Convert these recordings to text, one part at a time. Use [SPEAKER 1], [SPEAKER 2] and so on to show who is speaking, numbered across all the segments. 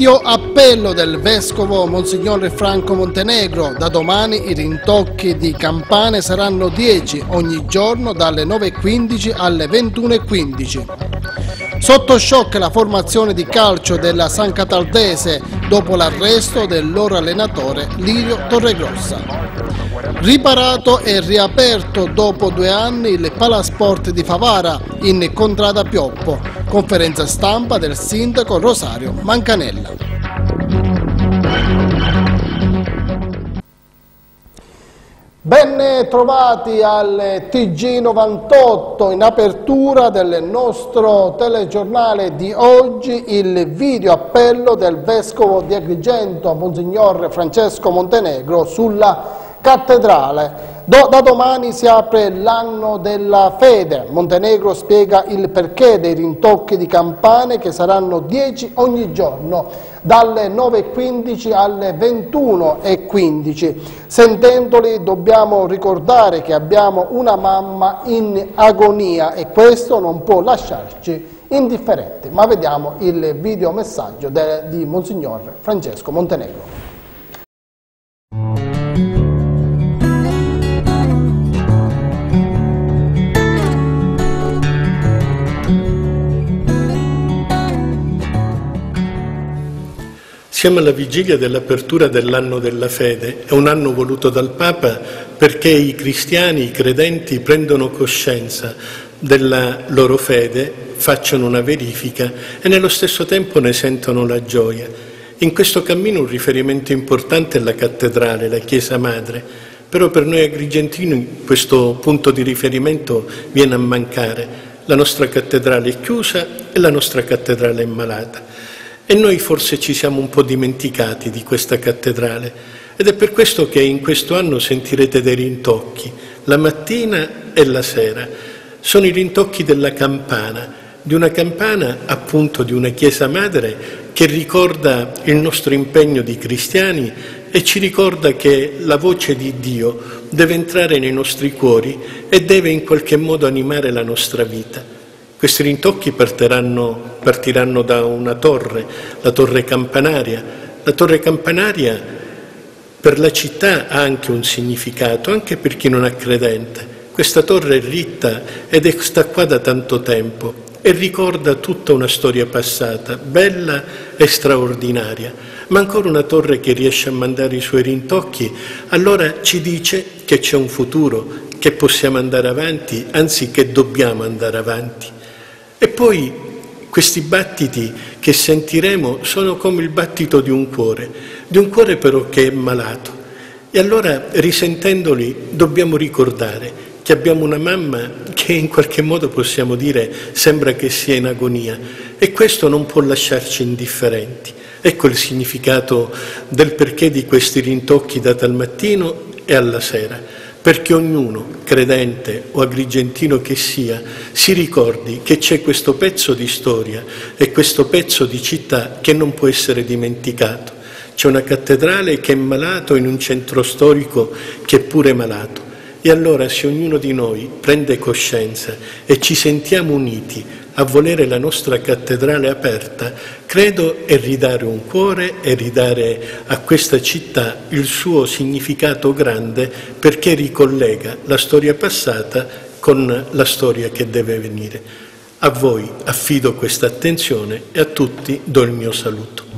[SPEAKER 1] Video appello del vescovo Monsignore Franco Montenegro. Da domani i rintocchi di campane saranno 10 ogni giorno dalle 9.15 alle 21.15. Sotto shock la formazione di calcio della San Cataldese dopo l'arresto del loro allenatore Lirio Torregrossa. Riparato e riaperto dopo due anni il Palasport di Favara in Contrada Pioppo. Conferenza stampa del sindaco Rosario Mancanella. Ben trovati al TG98 in apertura del nostro telegiornale di oggi il video appello del Vescovo di Agrigento Monsignor Francesco Montenegro sulla cattedrale. Do, da domani si apre l'anno della fede. Montenegro spiega il perché dei rintocchi di campane che saranno 10 ogni giorno, dalle 9.15 alle 21.15. Sentendoli dobbiamo ricordare che abbiamo una mamma in agonia e questo non può lasciarci indifferenti. Ma vediamo il video messaggio di Monsignor Francesco Montenegro.
[SPEAKER 2] Siamo alla vigilia dell'apertura dell'anno della fede, è un anno voluto dal Papa perché i cristiani, i credenti prendono coscienza della loro fede, facciano una verifica e nello stesso tempo ne sentono la gioia. In questo cammino un riferimento importante è la cattedrale, la Chiesa Madre, però per noi agrigentini questo punto di riferimento viene a mancare. La nostra cattedrale è chiusa e la nostra cattedrale è malata. E noi forse ci siamo un po' dimenticati di questa cattedrale ed è per questo che in questo anno sentirete dei rintocchi, la mattina e la sera. Sono i rintocchi della campana, di una campana appunto di una Chiesa Madre che ricorda il nostro impegno di cristiani e ci ricorda che la voce di Dio deve entrare nei nostri cuori e deve in qualche modo animare la nostra vita. Questi rintocchi partiranno, partiranno da una torre, la torre campanaria. La torre campanaria per la città ha anche un significato, anche per chi non è credente. Questa torre è ritta ed è, sta qua da tanto tempo e ricorda tutta una storia passata, bella e straordinaria. Ma ancora una torre che riesce a mandare i suoi rintocchi, allora ci dice che c'è un futuro, che possiamo andare avanti, anzi che dobbiamo andare avanti. E poi questi battiti che sentiremo sono come il battito di un cuore, di un cuore però che è malato. E allora, risentendoli, dobbiamo ricordare che abbiamo una mamma che in qualche modo possiamo dire sembra che sia in agonia e questo non può lasciarci indifferenti. Ecco il significato del perché di questi rintocchi dati al mattino e alla sera perché ognuno, credente o agrigentino che sia, si ricordi che c'è questo pezzo di storia e questo pezzo di città che non può essere dimenticato. C'è una cattedrale che è malato in un centro storico che è pure malato. E allora se ognuno di noi prende coscienza e ci sentiamo uniti a volere la nostra cattedrale aperta, credo è ridare un cuore e ridare a questa città il suo significato grande perché ricollega la storia passata con la storia che deve venire. A voi affido questa attenzione e a tutti do il mio saluto.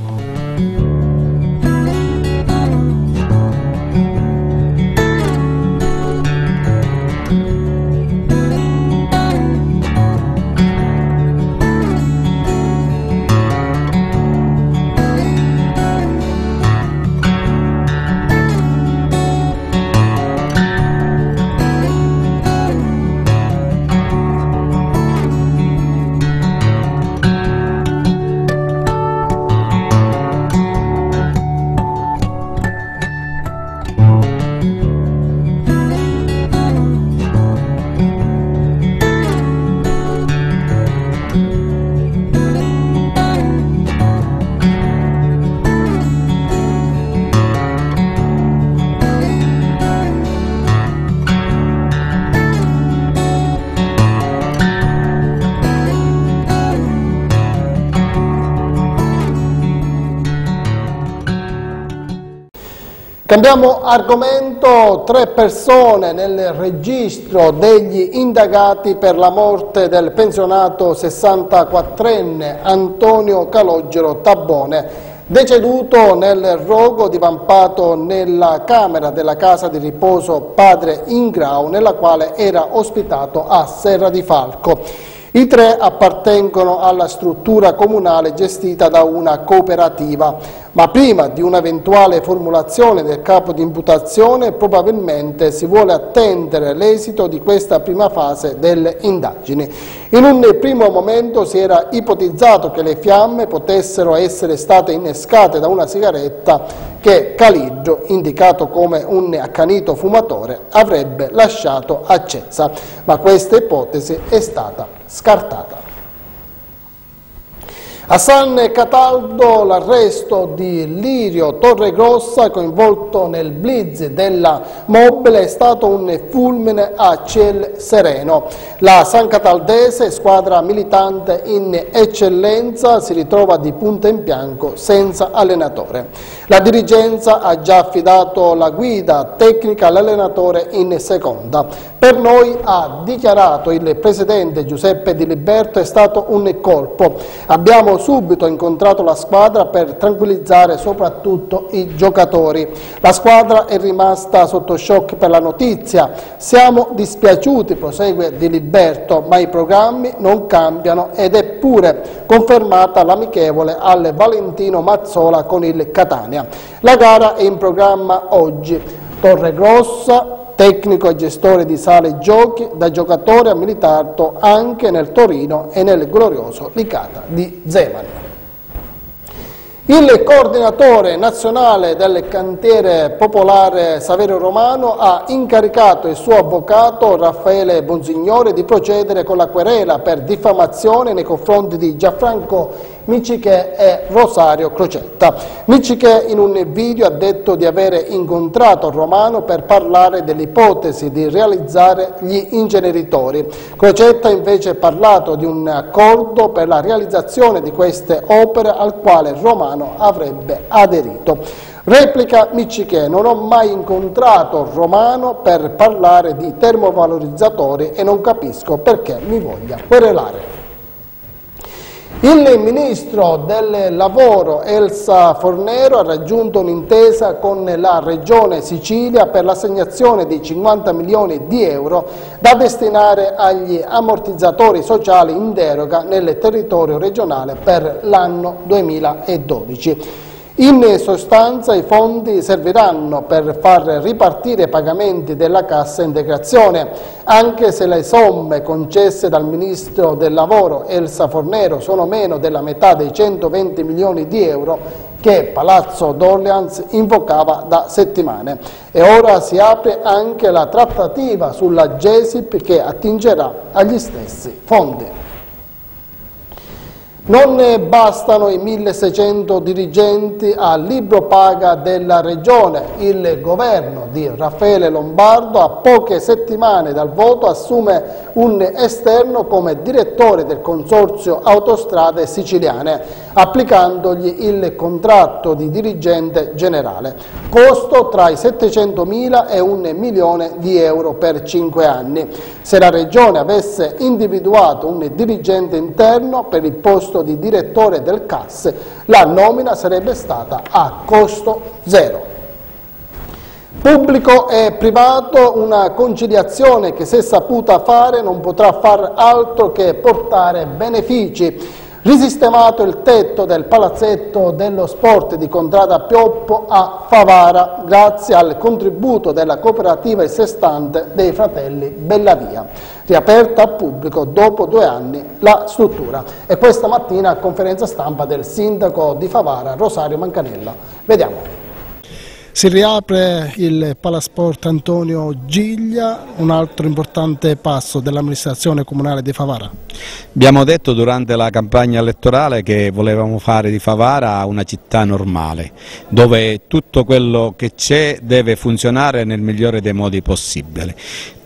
[SPEAKER 1] Cambiamo argomento, tre persone nel registro degli indagati per la morte del pensionato 64enne Antonio Calogero Tabbone deceduto nel rogo divampato nella camera della casa di riposo Padre Ingrau, nella quale era ospitato a Serra di Falco. I tre appartengono alla struttura comunale gestita da una cooperativa, ma prima di un'eventuale formulazione del capo di imputazione probabilmente si vuole attendere l'esito di questa prima fase delle indagini. In un primo momento si era ipotizzato che le fiamme potessero essere state innescate da una sigaretta che Caliggio, indicato come un accanito fumatore, avrebbe lasciato accesa, ma questa ipotesi è stata scartata. A San Cataldo l'arresto di Lirio Torregrossa coinvolto nel blitz della mobile è stato un fulmine a ciel sereno. La San Cataldese, squadra militante in eccellenza, si ritrova di punta in bianco senza allenatore. La dirigenza ha già affidato la guida tecnica all'allenatore in seconda. Per noi, ha dichiarato il presidente Giuseppe Di Liberto, è stato un colpo. Abbiamo subito incontrato la squadra per tranquillizzare soprattutto i giocatori. La squadra è rimasta sotto shock per la notizia. Siamo dispiaciuti, prosegue Di Liberto, ma i programmi non cambiano ed è pure confermata l'amichevole al Valentino Mazzola con il Catania. La gara è in programma oggi. Torre Grossa, tecnico e gestore di sale e giochi, da giocatore ha militato anche nel Torino e nel glorioso Licata di Zemani. Il coordinatore nazionale del cantiere popolare Saverio Romano ha incaricato il suo avvocato Raffaele Bonsignore di procedere con la querela per diffamazione nei confronti di Gianfranco Miciche e Rosario Crocetta. Miciche in un video ha detto di aver incontrato Romano per parlare dell'ipotesi di realizzare gli inceneritori. Crocetta invece ha parlato di un accordo per la realizzazione di queste opere al quale Romano avrebbe aderito. Replica Micciche, non ho mai incontrato Romano per parlare di termovalorizzatori e non capisco perché mi voglia querelare. Il ministro del lavoro Elsa Fornero ha raggiunto un'intesa con la regione Sicilia per l'assegnazione di 50 milioni di euro da destinare agli ammortizzatori sociali in deroga nel territorio regionale per l'anno 2012. In sostanza i fondi serviranno per far ripartire i pagamenti della cassa integrazione, anche se le somme concesse dal Ministro del Lavoro Elsa Fornero sono meno della metà dei 120 milioni di euro che Palazzo d'Orleans invocava da settimane. E ora si apre anche la trattativa sulla GESIP che attingerà agli stessi fondi. Non bastano i 1600 dirigenti a libro paga della Regione. Il governo di Raffaele Lombardo a poche settimane dal voto assume un esterno come direttore del Consorzio Autostrade Siciliane applicandogli il contratto di dirigente generale. Costo tra i 700.000 e un milione di euro per cinque anni. Se la Regione avesse individuato un dirigente interno per il posto di direttore del CAS, la nomina sarebbe stata a costo zero. Pubblico e privato, una conciliazione che se saputa fare non potrà far altro che portare benefici Risistemato il tetto del palazzetto dello sport di Contrada Pioppo a Favara grazie al contributo della cooperativa sestante dei fratelli Bellavia, riaperta al pubblico dopo due anni la struttura. E questa mattina a conferenza stampa del sindaco di Favara, Rosario Mancanella. Vediamo. Si riapre il Palasport Antonio Giglia, un altro importante passo dell'amministrazione comunale di Favara.
[SPEAKER 3] Abbiamo detto durante la campagna elettorale che volevamo fare di Favara una città normale, dove tutto quello che c'è deve funzionare nel migliore dei modi possibili.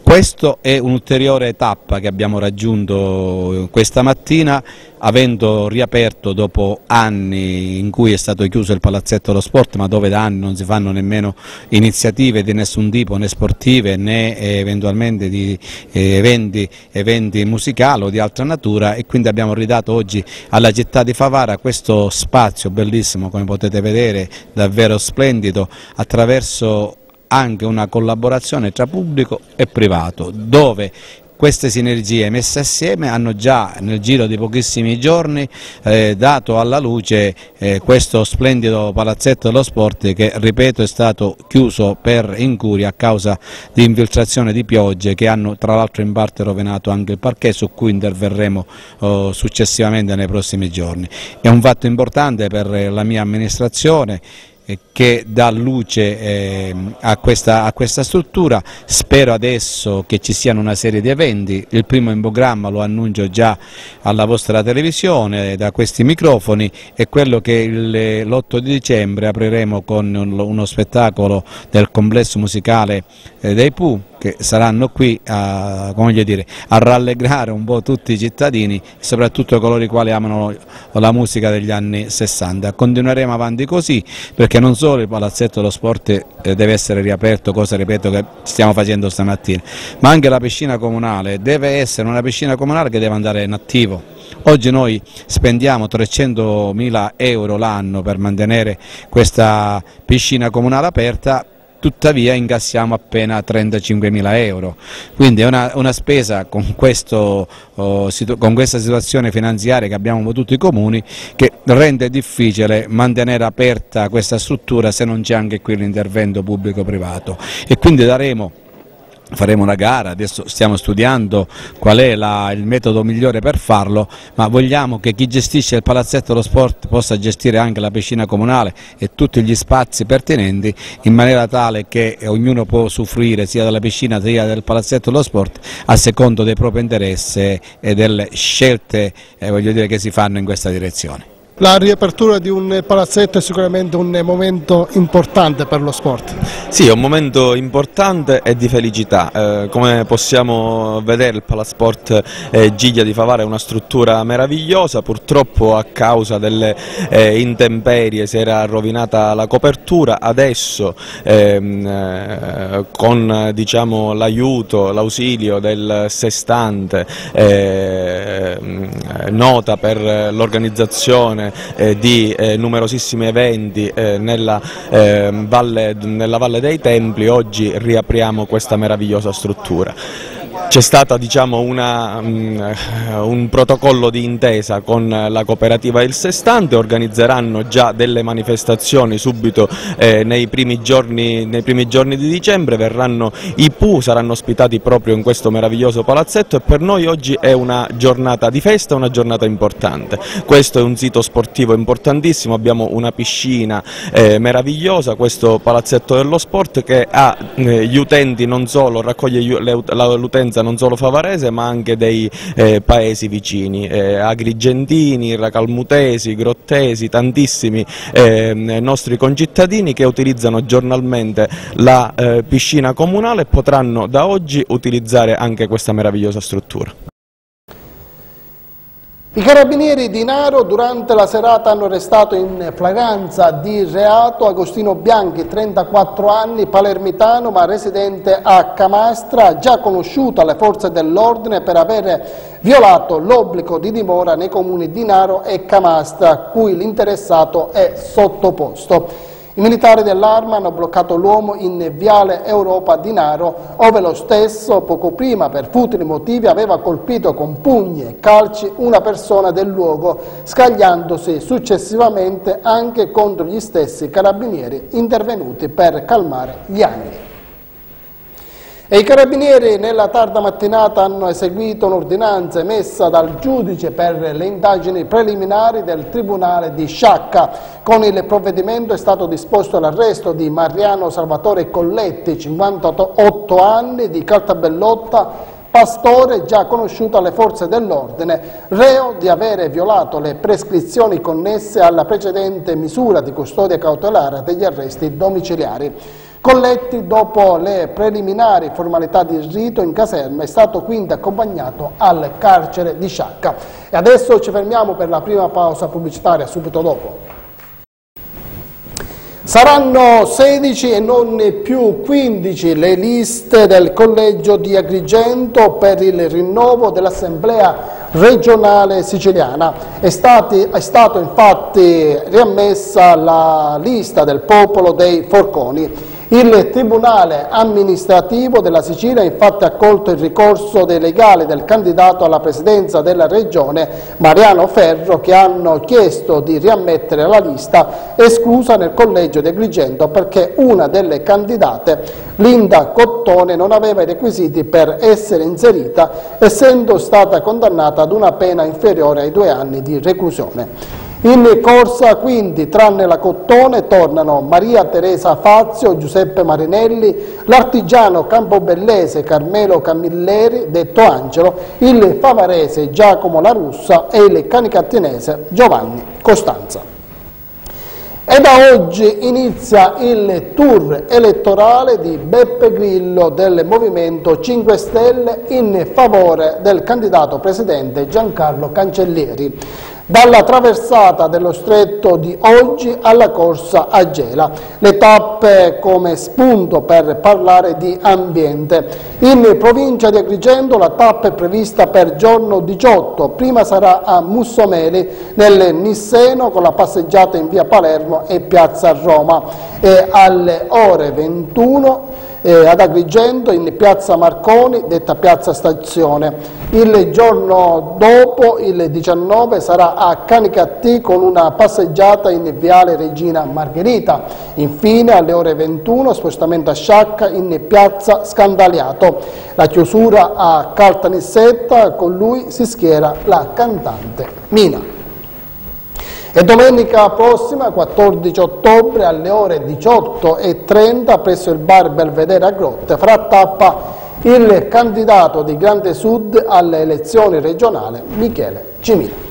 [SPEAKER 3] Questo è un'ulteriore tappa che abbiamo raggiunto questa mattina avendo riaperto dopo anni in cui è stato chiuso il palazzetto dello sport ma dove da anni non si fanno nemmeno iniziative di nessun tipo né sportive né eventualmente di eh, eventi, eventi musicali o di altra natura e quindi abbiamo ridato oggi alla città di Favara questo spazio bellissimo come potete vedere davvero splendido attraverso anche una collaborazione tra pubblico e privato dove queste sinergie messe assieme hanno già nel giro di pochissimi giorni eh, dato alla luce eh, questo splendido palazzetto dello sport che ripeto è stato chiuso per incuria a causa di infiltrazione di piogge che hanno tra l'altro in parte rovinato anche il parquet su cui interverremo oh, successivamente nei prossimi giorni. È un fatto importante per la mia amministrazione che dà luce eh, a, questa, a, questa, struttura, spero adesso che ci siano una serie di eventi, il primo in programma lo annuncio già alla vostra televisione da questi microfoni è quello che l'8 di dicembre apriremo con uno spettacolo del complesso musicale eh, dei Pooh che saranno qui a, dire, a, rallegrare un po' tutti i cittadini soprattutto coloro i quali amano la musica degli anni 60. Continueremo avanti così perché non solo il palazzetto dello sport eh, deve essere riaperto, cosa ripeto che stiamo facendo stamattina, ma anche la piscina comunale deve essere una piscina comunale che deve andare in attivo. Oggi noi spendiamo 300 mila euro l'anno per mantenere questa piscina comunale aperta tuttavia incassiamo appena 35 mila euro, quindi è una, una spesa con, questo, oh, con, questa situazione finanziaria che abbiamo tutti i comuni che rende difficile mantenere aperta questa struttura se non c'è anche qui l'intervento pubblico-privato. E quindi daremo faremo una gara, adesso stiamo studiando qual è la, il metodo migliore per farlo, ma vogliamo che chi gestisce il palazzetto dello sport possa gestire anche la piscina comunale e tutti gli spazi pertinenti in maniera tale che ognuno può usufruire sia della piscina sia del palazzetto dello sport a secondo dei propri interessi e delle scelte eh, che si fanno in questa direzione.
[SPEAKER 1] La riapertura di un palazzetto è sicuramente un momento importante per lo sport.
[SPEAKER 4] Sì, è un momento importante e di felicità. Eh, come possiamo vedere il Palasport eh, Giglia di Favara è una struttura meravigliosa, purtroppo a causa delle eh, intemperie si era rovinata la copertura, adesso ehm, eh, con diciamo, l'aiuto, l'ausilio del sestante, ehm, nota per l'organizzazione eh, di eh, numerosissimi eventi eh, nella, ehm, valle, nella Valle dei Templi, oggi riapriamo questa meravigliosa struttura c'è stato diciamo, um, un protocollo di intesa con la cooperativa Il Sestante, organizzeranno già delle manifestazioni subito eh, nei, primi giorni, nei, primi giorni, di dicembre, verranno i PU, saranno ospitati proprio in questo meraviglioso palazzetto e per noi oggi è una giornata di festa, una giornata importante. Questo è un sito sportivo importantissimo, abbiamo una piscina eh, meravigliosa, questo palazzetto dello sport che ha eh, gli utenti non solo, raccoglie l'utenza presenza non solo favarese ma anche dei eh, paesi vicini, eh, agrigentini, racalmutesi, grottesi, tantissimi eh, nostri concittadini che utilizzano giornalmente la eh, piscina comunale e potranno da oggi utilizzare anche questa meravigliosa struttura.
[SPEAKER 1] I carabinieri di Naro durante la serata hanno arrestato in flagranza di reato Agostino Bianchi, 34 anni, palermitano ma residente a Camastra, già conosciuto alle forze dell'ordine per aver violato l'obbligo di dimora nei comuni di Naro e Camastra, cui l'interessato è sottoposto. I militari dell'arma hanno bloccato l'uomo in Viale Europa di Naro, ove lo stesso, poco prima, per futili motivi, aveva colpito con pugni e calci una persona del luogo, scagliandosi successivamente anche contro gli stessi carabinieri intervenuti per calmare gli animi. E I carabinieri nella tarda mattinata hanno eseguito un'ordinanza emessa dal giudice per le indagini preliminari del Tribunale di Sciacca. Con il provvedimento è stato disposto l'arresto di Mariano Salvatore Colletti, 58 anni, di Caltabellotta, pastore già conosciuto alle forze dell'ordine, reo di avere violato le prescrizioni connesse alla precedente misura di custodia cautelare degli arresti domiciliari. Colletti, dopo le preliminari formalità di rito in caserma, è stato quindi accompagnato al carcere di Sciacca. E adesso ci fermiamo per la prima pausa pubblicitaria, subito dopo. Saranno 16 e non più 15 le liste del collegio di Agrigento per il rinnovo dell'Assemblea regionale siciliana. È, stati, è stato infatti riammessa la lista del popolo dei Forconi. Il Tribunale amministrativo della Sicilia ha infatti accolto il ricorso dei legali del candidato alla presidenza della regione Mariano Ferro che hanno chiesto di riammettere la lista esclusa nel collegio di Agrigento perché una delle candidate, Linda Cottone, non aveva i requisiti per essere inserita essendo stata condannata ad una pena inferiore ai due anni di reclusione. In corsa quindi, tranne la Cottone, tornano Maria Teresa Fazio, Giuseppe Marinelli, l'artigiano campobellese Carmelo Camilleri, detto Angelo, il favarese Giacomo La Russa e il canicattinese Giovanni Costanza. E da oggi inizia il tour elettorale di Beppe Grillo del Movimento 5 Stelle in favore del candidato presidente Giancarlo Cancellieri dalla traversata dello stretto di oggi alla corsa a Gela. Le tappe come spunto per parlare di ambiente. In provincia di Agrigento la tappa è prevista per giorno 18, prima sarà a Mussomeli nel Nisseno con la passeggiata in via Palermo e piazza Roma e alle ore 21 eh, ad Agrigento in piazza Marconi, detta piazza Stazione. Il giorno dopo, il 19, sarà a Canicattì con una passeggiata in viale Regina Margherita. Infine alle ore 21 spostamento a Sciacca in piazza Scandaliato. La chiusura a Caltanissetta, con lui si schiera la cantante Mina. E domenica prossima, 14 ottobre, alle ore 18.30, presso il bar Belvedere a Grotte, farà tappa il candidato di Grande Sud alle elezioni regionali, Michele Cimino.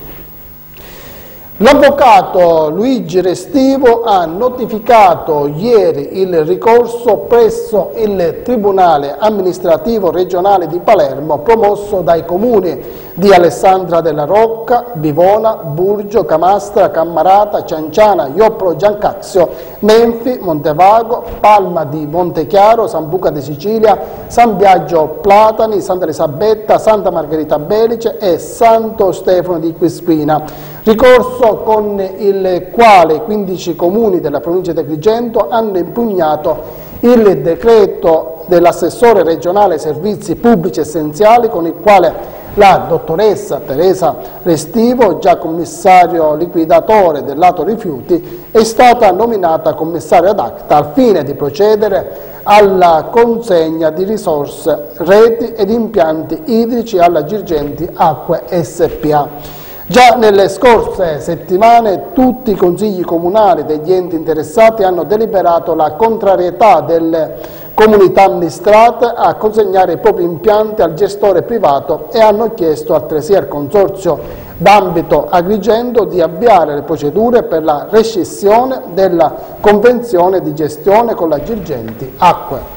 [SPEAKER 1] L'avvocato Luigi Restivo ha notificato ieri il ricorso presso il Tribunale amministrativo regionale di Palermo promosso dai comuni di Alessandra della Rocca, Bivona, Burgio, Camastra, Cammarata, Cianciana, Ioppolo Giancazio, Menfi, Montevago, Palma di Montechiaro, San Buca di Sicilia, San Biagio Platani, Santa Elisabetta, Santa Margherita Belice e Santo Stefano di Quispina ricorso con il quale 15 comuni della provincia di Agrigento hanno impugnato il decreto dell'assessore regionale servizi pubblici essenziali con il quale la dottoressa Teresa Restivo, già commissario liquidatore del lato rifiuti, è stata nominata commissario ad acta al fine di procedere alla consegna di risorse, reti ed impianti idrici alla Girgenti Acque SPA. Già nelle scorse settimane tutti i consigli comunali degli enti interessati hanno deliberato la contrarietà delle comunità amministrate a consegnare i propri impianti al gestore privato e hanno chiesto altresì al Consorzio d'ambito Agrigento di avviare le procedure per la rescissione della convenzione di gestione con la Girgenti Acque.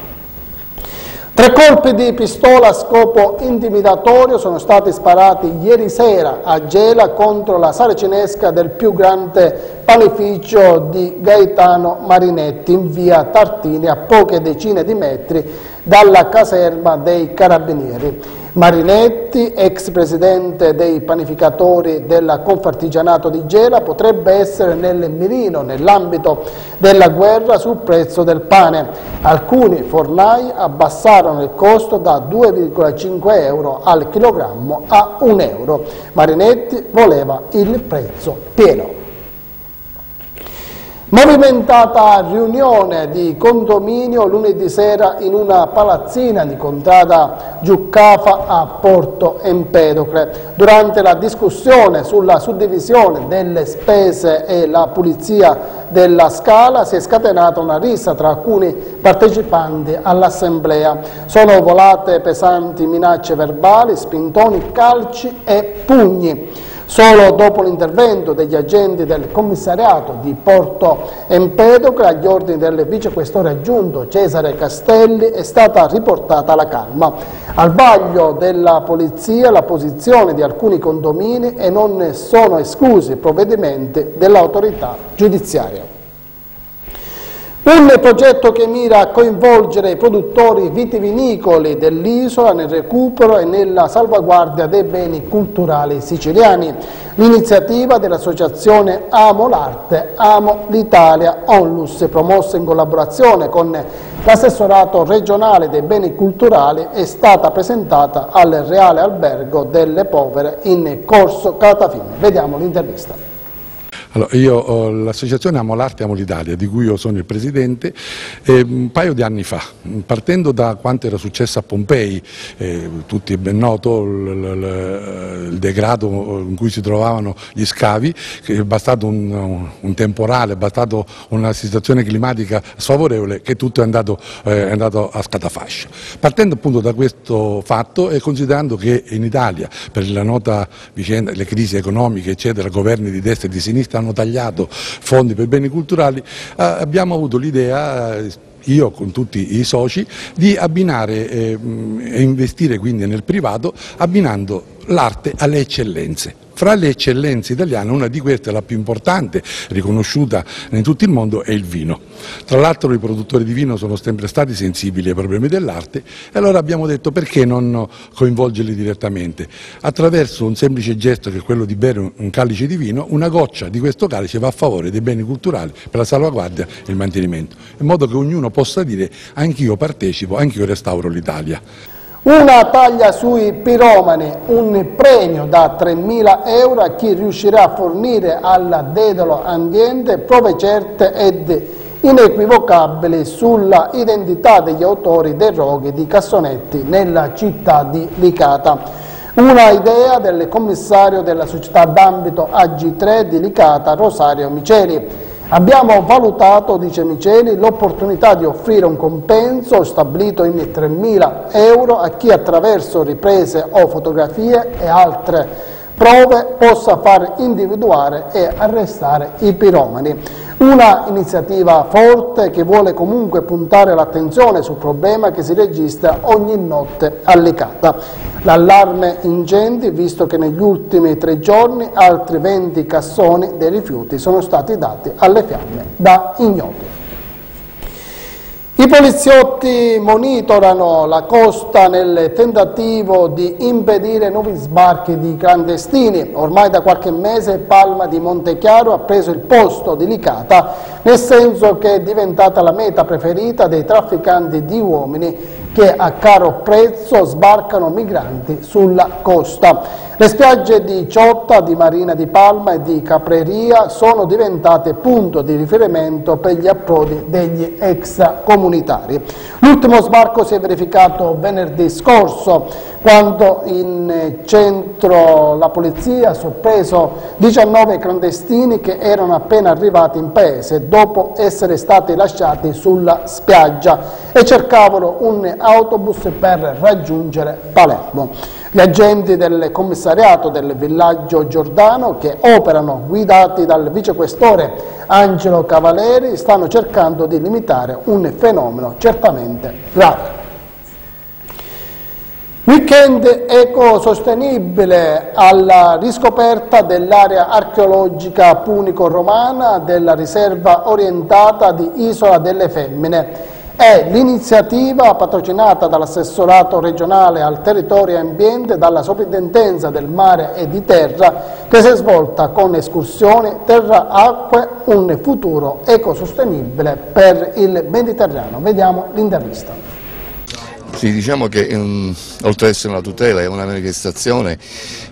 [SPEAKER 1] Tre colpi di pistola a scopo intimidatorio sono stati sparati ieri sera a Gela contro la sala cinesca del più grande panificio di Gaetano Marinetti in via Tartini a poche decine di metri dalla caserma dei Carabinieri. Marinetti, ex presidente dei panificatori del Confartigianato di Gela, potrebbe essere nel mirino nell'ambito della guerra sul prezzo del pane. Alcuni fornai abbassarono il costo da 2,5 euro al chilogrammo a 1 euro. Marinetti voleva il prezzo pieno. Movimentata riunione di condominio lunedì sera in una palazzina di contrada Giuccafa a Porto Empedocle. Durante la discussione sulla suddivisione delle spese e la pulizia della scala si è scatenata una rissa tra alcuni partecipanti all'assemblea. Sono volate pesanti minacce verbali, spintoni, calci e pugni. Solo dopo l'intervento degli agenti del commissariato di Porto Empedocle agli ordini del vicequestore aggiunto Cesare Castelli è stata riportata la calma. Al vaglio della polizia la posizione di alcuni condomini e non sono esclusi provvedimenti dell'autorità giudiziaria. Un progetto che mira a coinvolgere i produttori vitivinicoli dell'isola nel recupero e nella salvaguardia dei beni culturali siciliani. L'iniziativa dell'associazione Amo l'Arte, Amo l'Italia Onlus, promossa in collaborazione con l'assessorato regionale dei beni culturali, è stata presentata al Reale Albergo delle Povere in Corso Catafine. Vediamo l'intervista.
[SPEAKER 5] Allora, io l'associazione Amo l'Arte Amo l'Italia, di cui io sono il presidente, eh, un paio di anni fa, partendo da quanto era successo a Pompei, eh, tutti è ben noto il, il, degrado in cui si trovavano gli scavi, è bastato un, un temporale, è bastato una situazione climatica sfavorevole che tutto è andato, eh, è andato a scatafascio. Partendo appunto da questo fatto e considerando che in Italia, per la nota vicenda, le crisi economiche, eccetera, governi di destra e di sinistra hanno tagliato fondi per beni culturali, eh, abbiamo avuto l'idea eh, io con tutti i soci, di abbinare eh, e investire quindi nel privato abbinando l'arte alle eccellenze. Fra le eccellenze italiane una di queste, la più importante, riconosciuta in tutto il mondo, è il vino. Tra l'altro i produttori di vino sono sempre stati sensibili ai problemi dell'arte e allora abbiamo detto perché non coinvolgerli direttamente. Attraverso un semplice gesto che è quello di bere un calice di vino, una goccia di questo calice va a favore dei beni culturali per la salvaguardia e il mantenimento, in modo che ognuno possa dire anch'io partecipo, anch'io restauro l'Italia.
[SPEAKER 1] Una taglia sui piromani, un premio da 3.000 euro a chi riuscirà a fornire alla Dedalo Ambiente prove certe ed inequivocabili sulla identità degli autori dei roghi di cassonetti nella città di Licata. Una idea del commissario della società d'ambito AG3 di Licata, Rosario Miceli. Abbiamo valutato, dice Miceli, l'opportunità di offrire un compenso stabilito in 3.000 euro a chi attraverso riprese o fotografie e altre prove possa far individuare e arrestare i piromani. Una iniziativa forte che vuole comunque puntare l'attenzione sul problema che si registra ogni notte a Licata. L'allarme incendi visto che negli ultimi tre giorni altri 20 cassoni dei rifiuti sono stati dati alle fiamme da ignoti. I poliziotti monitorano la costa nel tentativo di impedire nuovi sbarchi di clandestini. Ormai da qualche mese Palma di Montechiaro ha preso il posto di Licata, nel senso che è diventata la meta preferita dei trafficanti di uomini che a caro prezzo sbarcano migranti sulla costa. Le spiagge di Ciotta, di Marina di Palma e di Capreria sono diventate punto di riferimento per gli approdi degli extracomunitari. L'ultimo sbarco si è verificato venerdì scorso quando in centro la polizia ha sorpreso 19 clandestini che erano appena arrivati in paese dopo essere stati lasciati sulla spiaggia e cercavano un autobus per raggiungere Palermo. Gli agenti del commissariato del villaggio Giordano che operano guidati dal vicequestore Angelo Cavaleri stanno cercando di limitare un fenomeno certamente grave. Weekend ecosostenibile alla riscoperta dell'area archeologica punico-romana della riserva orientata di Isola delle Femmine è l'iniziativa patrocinata dall'assessorato regionale al territorio e ambiente dalla soprintendenza del mare e di terra che si è svolta con escursioni terra-acque, un futuro ecosostenibile per il Mediterraneo. Vediamo l'intervista.
[SPEAKER 6] Sì, diciamo che um, oltre ad essere una tutela è una manifestazione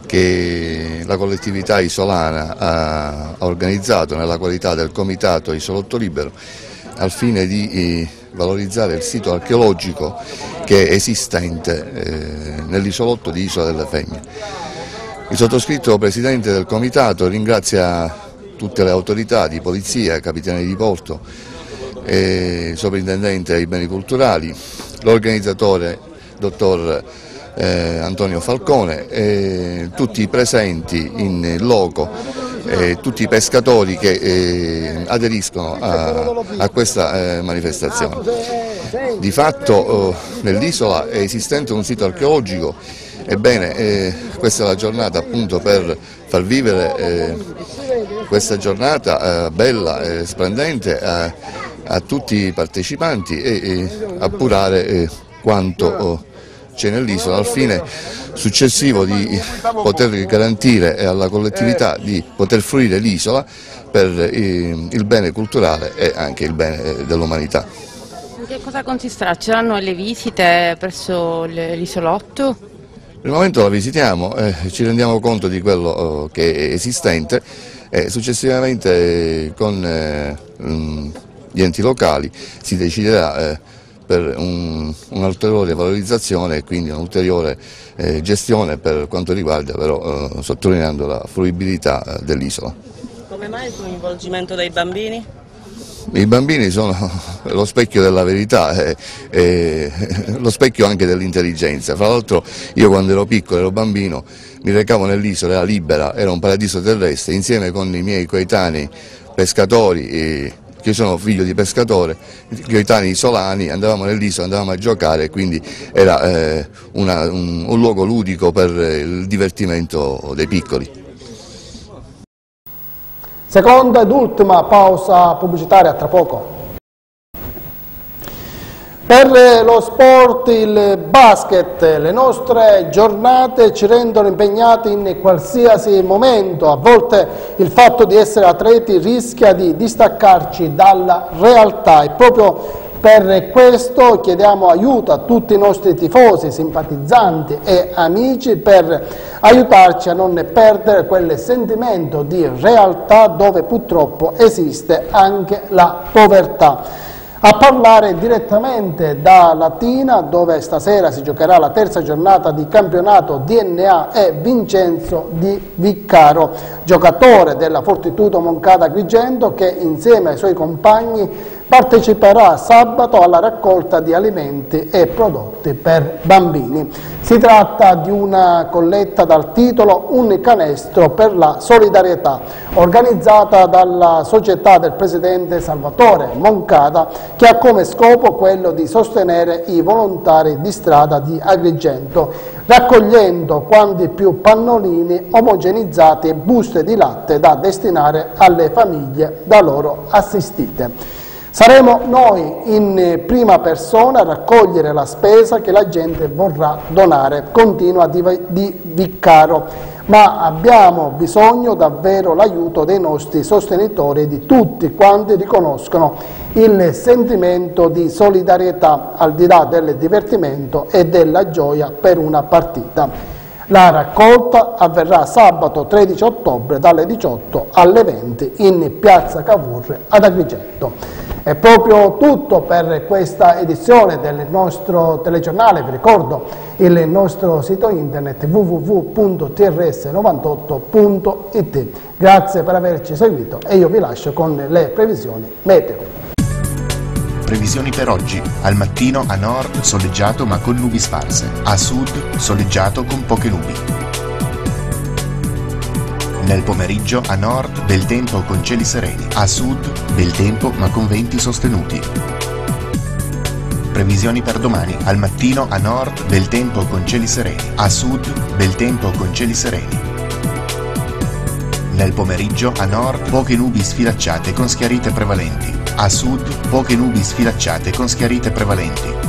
[SPEAKER 6] che la collettività isolana ha organizzato nella qualità del comitato Isolotto Libero al fine di eh, valorizzare il sito archeologico che è esistente eh, nell'isolotto di Isola delle Femmine. Il sottoscritto Presidente del Comitato ringrazia tutte le autorità di polizia, capitani di porto, eh, Sovrintendente ai beni culturali, l'organizzatore dottor eh, Antonio Falcone, eh, tutti i presenti in loco, eh, tutti i pescatori che eh, aderiscono a, a questa eh, manifestazione. Di fatto oh, nell'isola è esistente un sito archeologico, ebbene eh, questa è la giornata appunto per far vivere questa giornata bella e splendente a, tutti i partecipanti e, appurare quanto oh, c'è nell'isola al fine successivo di poter garantire alla collettività di poter fruire l'isola per il bene culturale e anche il bene eh, dell'umanità.
[SPEAKER 7] Che cosa consisterà? Ci saranno le visite presso l'isolotto?
[SPEAKER 6] Per il momento la visitiamo, eh, ci rendiamo conto di quello oh, che è esistente e successivamente eh, con eh, mm, gli enti locali si deciderà eh, per un'ulteriore un valorizzazione e quindi un'ulteriore eh, gestione per quanto riguarda però eh, sottolineando la fruibilità eh, dell'isola.
[SPEAKER 8] Come mai il coinvolgimento dei bambini?
[SPEAKER 6] I bambini sono lo specchio della verità e, e lo specchio anche dell'intelligenza. Fra l'altro io quando ero piccolo, ero bambino, mi recavo nell'isola, era libera, era un paradiso terrestre, insieme con i miei coetanei pescatori e io sono figlio di pescatore, coetanei isolani, andavamo nell'isola, andavamo a giocare quindi era eh, una, un, un luogo ludico per il divertimento dei piccoli.
[SPEAKER 1] Seconda ed ultima pausa pubblicitaria, tra poco. Per lo sport, il basket, le nostre giornate ci rendono impegnati in qualsiasi momento. A volte il fatto di essere atleti rischia di distaccarci dalla realtà e proprio per questo chiediamo aiuto a tutti i nostri tifosi, simpatizzanti e amici per aiutarci a non perdere quel sentimento di realtà dove purtroppo esiste anche la povertà a parlare direttamente da Latina dove stasera si giocherà la terza giornata di campionato DNA è Vincenzo Di Viccaro, giocatore della Fortitudo Moncada Agrigento che insieme ai suoi compagni parteciperà sabato alla raccolta di alimenti e prodotti per bambini. Si tratta di una colletta dal titolo Un canestro per la solidarietà, organizzata dalla società del presidente Salvatore Moncada, che ha come scopo quello di sostenere i volontari di strada di Agrigento, raccogliendo quanti più pannolini omogenizzati e buste di latte da destinare alle famiglie da loro assistite. Saremo noi in prima persona a raccogliere la spesa che la gente vorrà donare, continua Di Viccaro, ma abbiamo bisogno davvero l'aiuto dei nostri sostenitori e di tutti quanti riconoscono il sentimento di solidarietà al di là del divertimento e della gioia per una partita. La raccolta avverrà sabato 13 ottobre dalle 18 alle 20 in piazza Cavour ad Agrigento. È proprio tutto per questa edizione del nostro telegiornale, vi ricordo il nostro sito internet www.trs98.it. Grazie per averci seguito e io vi lascio con le previsioni meteo.
[SPEAKER 9] Previsioni per oggi. Al mattino a nord soleggiato ma con nubi sparse. A sud soleggiato con poche nubi. Nel pomeriggio a nord bel tempo con cieli sereni, a sud bel tempo ma con venti sostenuti. Previsioni per domani. Al mattino a nord bel tempo con cieli sereni, a sud bel tempo con cieli sereni. Nel pomeriggio a nord poche nubi sfilacciate con schiarite prevalenti, a sud poche nubi sfilacciate con schiarite prevalenti.